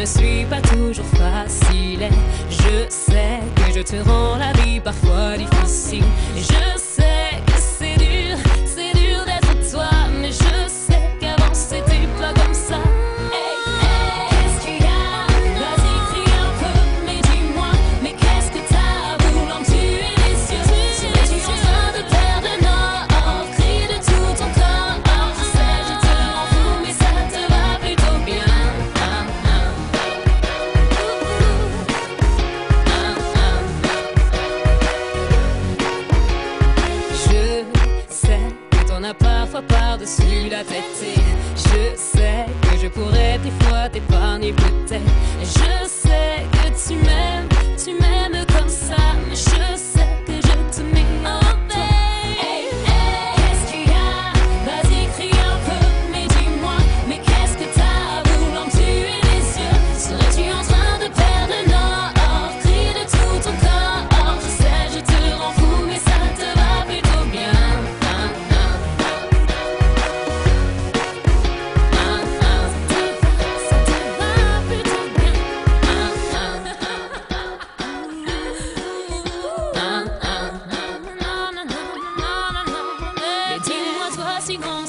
Je ne suis pas toujours facile. Je sais que je te rends la vie parfois difficile. t'en as parfois par-dessus la tête. Et je sais que je pourrais des fois t'épargner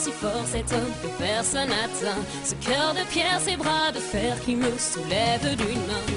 si fort cet homme que personne n'atteint. Ce cœur de pierre, ces bras de fer qui me soulèvent d'une main.